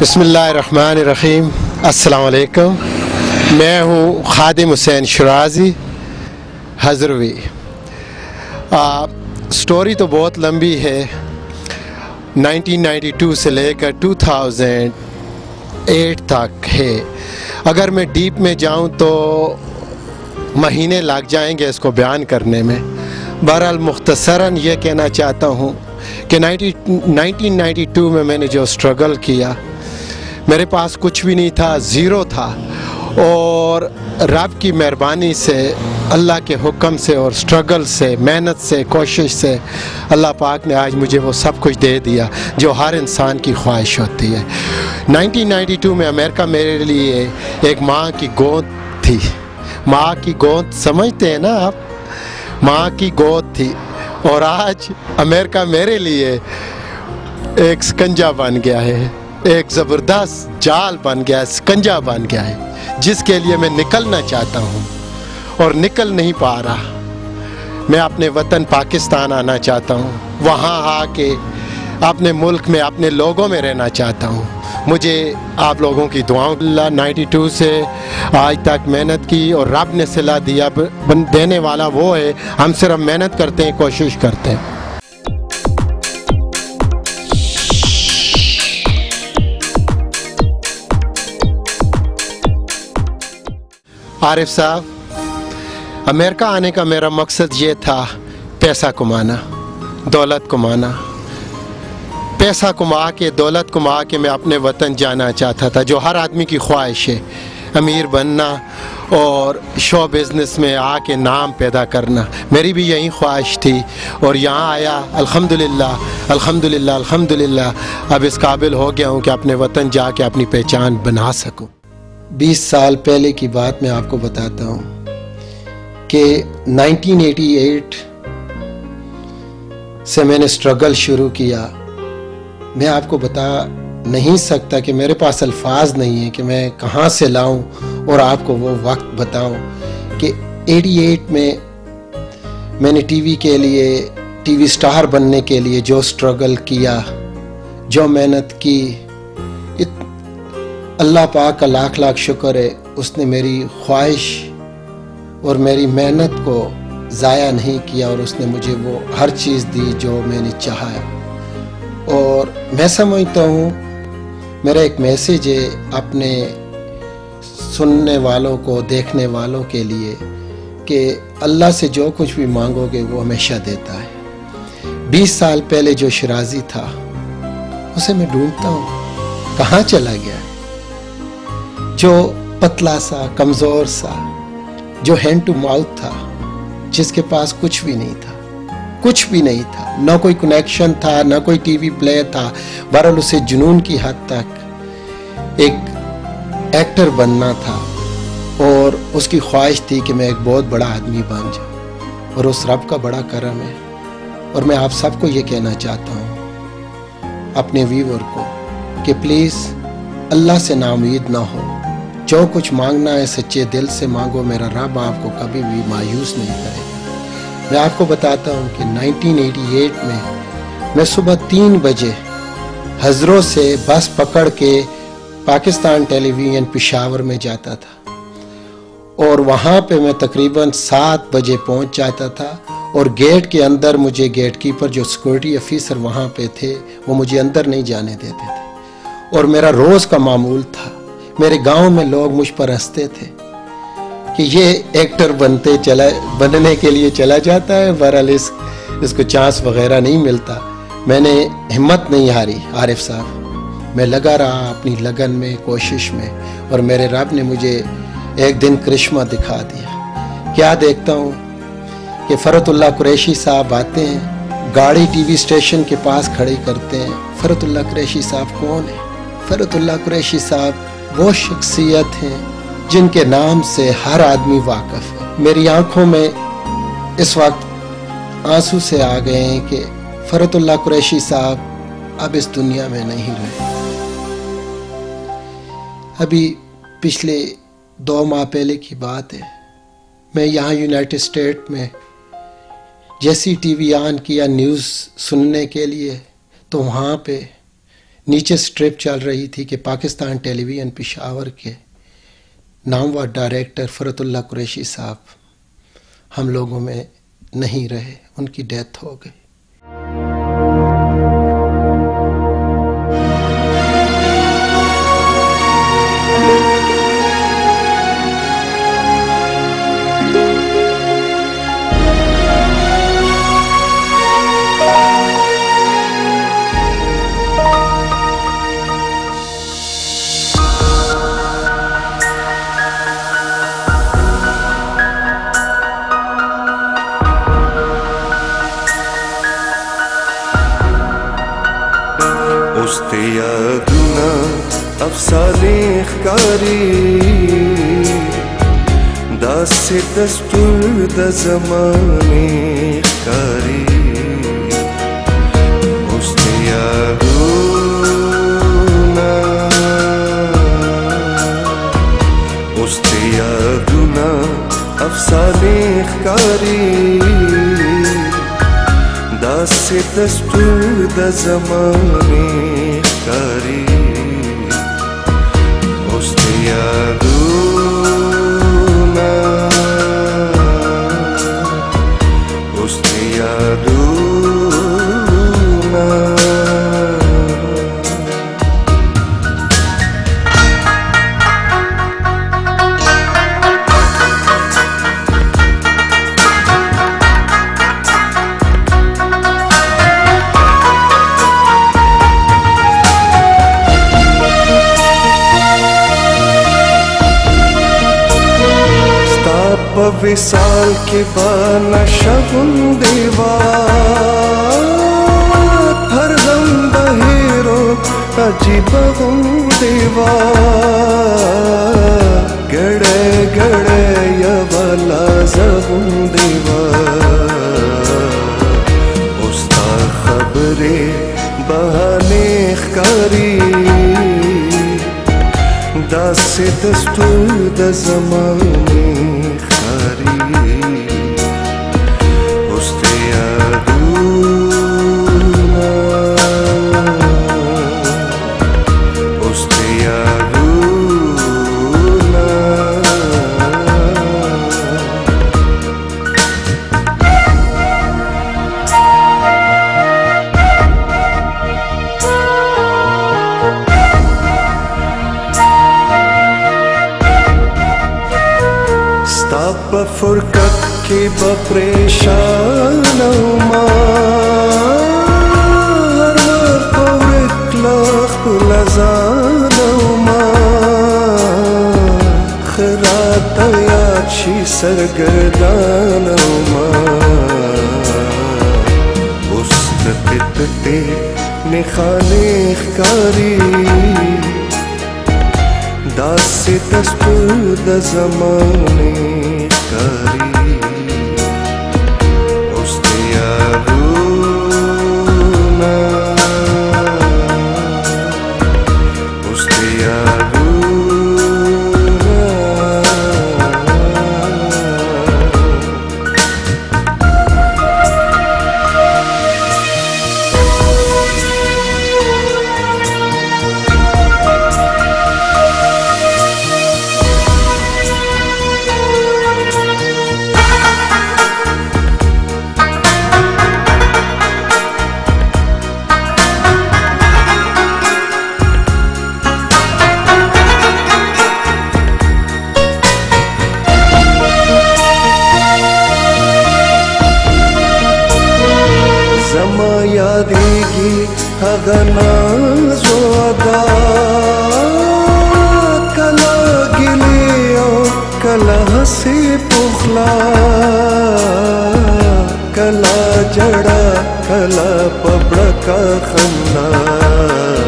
بسم اللہ الرحمن الرحیم۔ السلام علیکم۔ میں ہوں خادم حسین شرازی حضروی سٹوری تو بہت لمبی ہے۔ نائنٹین نائنٹی ٹو سے لے کر ٹو تھاؤزینڈ ایٹ تک ہے۔ اگر میں ڈیپ میں جاؤں تو مہینے لگ جائیں گے اس کو بیان کرنے میں۔ بہرحال مختصراً یہ کہنا چاہتا ہوں کہ نائنٹین نائنٹی ٹو میں میں نے جو اسٹرگل کیا میرے پاس کچھ بھی نہیں تھا، زیرو تھا۔ اور رب کی مہربانی سے، اللہ کے حکم سے اور سٹرگل سے، محنت سے، کوشش سے اللہ پاک نے آج مجھے وہ سب کچھ دے دیا جو ہر انسان کی خواہش ہوتی ہے۔ نائنٹین نائنٹی ٹو میں امریکہ میرے لیے ایک ماں کی گود تھی۔ ماں کی گود سمجھتے ہیں نا آپ؟ ماں کی گود تھی۔ اور آج امریکہ میرے لیے ایک سکنجا بن گیا ہے۔ ایک زبردست جال بن گیا ہے، سکنجا بن گیا ہے، جس کے لیے میں نکلنا چاہتا ہوں۔ اور نکل نہیں پا رہا۔ میں اپنے وطن پاکستان آنا چاہتا ہوں۔ وہاں آ کے اپنے ملک میں، اپنے لوگوں میں رہنا چاہتا ہوں۔ مجھے آپ لوگوں کی دعاؤں اللہ نائنٹی ٹو سے آج تک محنت کی اور رب نے صلاح دیا۔ دینے والا وہ ہے۔ ہم صرف محنت کرتے ہیں، کوشش کرتے ہیں۔ عارف صاحب، امریکہ آنے کا میرا مقصد یہ تھا پیسہ کمانا، دولت کمانا۔ پیسہ کما کے، دولت کما کے میں اپنے وطن جانا چاہتا تھا، جو ہر آدمی کی خواہش ہے۔ امیر بننا اور شو بزنس میں آ کے نام پیدا کرنا۔ میری بھی یہی خواہش تھی اور یہاں آیا۔ الحمدللہ الحمدللہ الحمدللہ۔ اب اس قابل ہو گیا ہوں کہ اپنے وطن جا کے اپنی پہچان بنا سکوں۔ بیس سال پہلے کی بات میں آپ کو بتاتا ہوں کہ نائنٹین ایٹی ایٹ سے میں نے اسٹرگل شروع کیا۔ میں آپ کو بتا نہیں سکتا کہ میرے پاس الفاظ نہیں ہیں کہ میں کہاں سے لاؤں اور آپ کو وہ وقت بتاؤں کہ ایٹی ایٹ میں میں نے ٹی وی کے لیے، ٹی وی سٹار بننے کے لیے جو اسٹرگل کیا، جو محنت کی اللہ پاک کا لاکھ لاکھ شکر ہے، اس نے میری خواہش اور میری محنت کو ضائع نہیں کیا اور اس نے مجھے وہ ہر چیز دی جو میں نے چاہا ہے۔ اور میں سمجھتا ہوں، میرا ایک میسیج ہے اپنے سننے والوں کو، دیکھنے والوں کے لیے کہ اللہ سے جو کچھ بھی مانگو گے، وہ ہمیشہ دیتا ہے۔ بیس سال پہلے جو شرازی تھا، اسے میں ڈھونڈتا ہوں، کہاں چلا گیا؟ ہے جو پتلا سا، کمزور سا، جو ہینڈ ٹو ماؤتھ تھا، جس کے پاس کچھ بھی نہیں تھا۔ کچھ بھی نہیں تھا۔ نہ کوئی کنیکشن تھا، نہ کوئی ٹی وی پلے تھا۔ بہرحال اسے جنون کی حد تک ایک ایکٹر بننا تھا۔ اور اس کی خواہش تھی کہ میں ایک بہت بڑا آدمی بن جاؤں۔ اور اس رب کا بڑا کرم ہے۔ اور میں آپ سب کو یہ کہنا چاہتا ہوں، اپنے ویور کو، کہ پلیز اللہ سے نامید نہ ہو۔ جو کچھ مانگنا ہے سچے دل سے مانگو، میرا رب آپ کو کبھی بھی مایوس نہیں کرے۔ گا میں آپ کو بتاتا ہوں کہ نائنٹین ایٹی ایٹ میں میں صبح تین بجے حضروں سے بس پکڑ کے پاکستان ٹیلی ویژن پشاور میں جاتا تھا۔ اور وہاں پہ میں تقریباً سات بجے پہنچ جاتا تھا اور گیٹ کے اندر مجھے گیٹ کیپر جو سیکورٹی افیسر وہاں پہ تھے وہ مجھے اندر نہیں جانے دیتے تھے۔ اور میرا روز کا معمول تھا۔ میرے گاؤں میں لوگ مجھ پر ہنستے تھے کہ یہ ایکٹر بنتے چلا، بننے کے لیے چلا جاتا ہے، بہرحال اس اس کو چانس وغیرہ نہیں ملتا۔ میں نے ہمت نہیں ہاری، عارف صاحب۔ میں لگا رہا اپنی لگن میں، کوشش میں، اور میرے رب نے مجھے ایک دن کرشمہ دکھا دیا۔ کیا دیکھتا ہوں؟ کہ فرت اللہ قریشی صاحب آتے ہیں، گاڑی ٹی وی اسٹیشن کے پاس کھڑی کرتے ہیں۔ فرت اللہ قریشی صاحب کون ہے؟ فرت اللہ قریشی صاحب وہ شخصیت ہیں جن کے نام سے ہر آدمی واقف ہے۔ میری آنکھوں میں اس وقت آنسو سے آ گئے ہیں کہ فرت اللہ قریشی صاحب اب اس دنیا میں نہیں رہے۔ ابھی پچھلے دو ماہ پہلے کی بات ہے۔ میں یہاں یونائٹڈ اسٹیٹ میں جیسی ٹی وی آن کیا نیوز سننے کے لیے تو وہاں پہ نیچے سٹرپ چل رہی تھی کہ پاکستان ٹیلی ویژن پشاور کے نامور ڈائریکٹر فرت اللہ قریشی صاحب ہم لوگوں میں نہیں رہے، ان کی ڈیتھ ہو گئی۔ یادونه افسانې ښکاری. داسې دستور د زمانې ښکاری. اوس د یادونه اوس د یادونه افسانې ښکاری دستور د زمانې کاری۔ وصال کې به نشه غوندې وه هر دم د هیرو عجیبه غوندې وه ګړی ګړی یوه لازه غوندې وه اوس ستا خبرې بهانې ښکاري داسې دستور د زمانې You. په فرقت کې به پریشان او ما پورک لخ لزان او ما خرات یاد شي سرګردان او ما مستقت ته نه خانه ښکاری داسې دستور د زمانه 这里。کلا هسي پخلا کلا جڑا کلا پبڑکا خندا۔